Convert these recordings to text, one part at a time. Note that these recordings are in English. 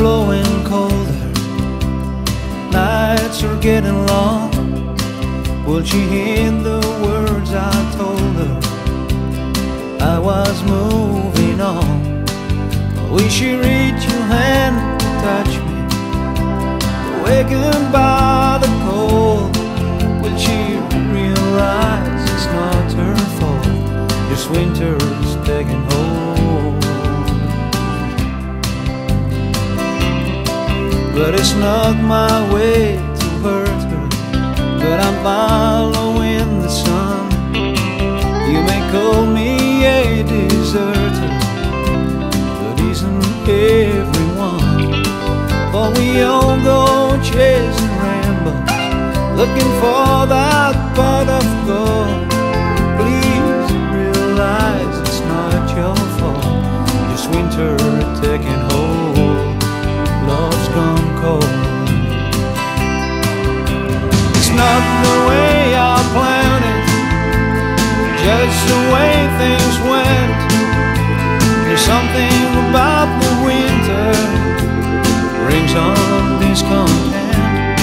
blowing colder, nights are getting long. Will she hear the words I told her? I was moving on. Will she reach your hand to touch me? Awakened by But it's not my way to hurt her. But I'm following the sun. You may call me a deserter, but isn't everyone? For we all go chasing rainbows, looking for not the way I planned it, just the way things went. There's something about the winter brings on discontent.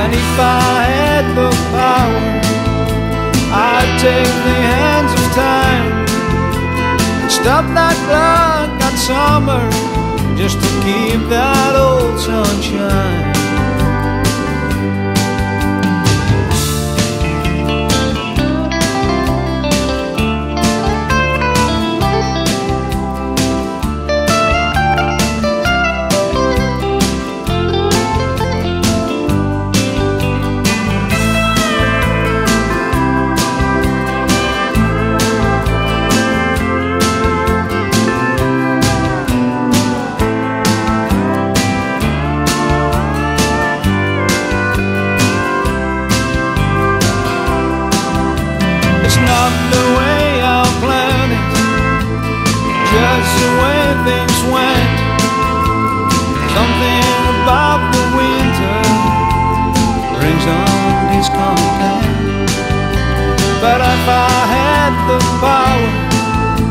And if I had the power, I'd take the hands of time and stop that clock at summer just to keep that old sunshine. The way just the way things went. Something about the winter brings on. But if I had the power,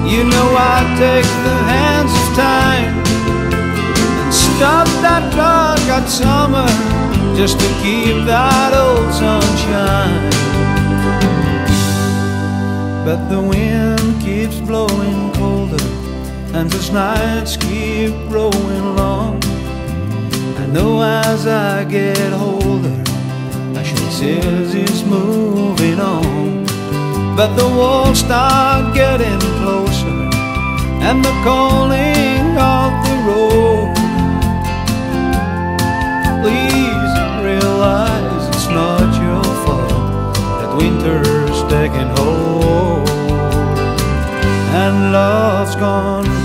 you know I'd take the hands of time and stop that at summer just to keep that old sunshine. But the wind keeps blowing colder And those nights keep growing long. I know as I get older I shall says it's moving on. But the walls start getting closer And the calling of the road. Please realize it's not your fault That winter's taking hold and love's gone.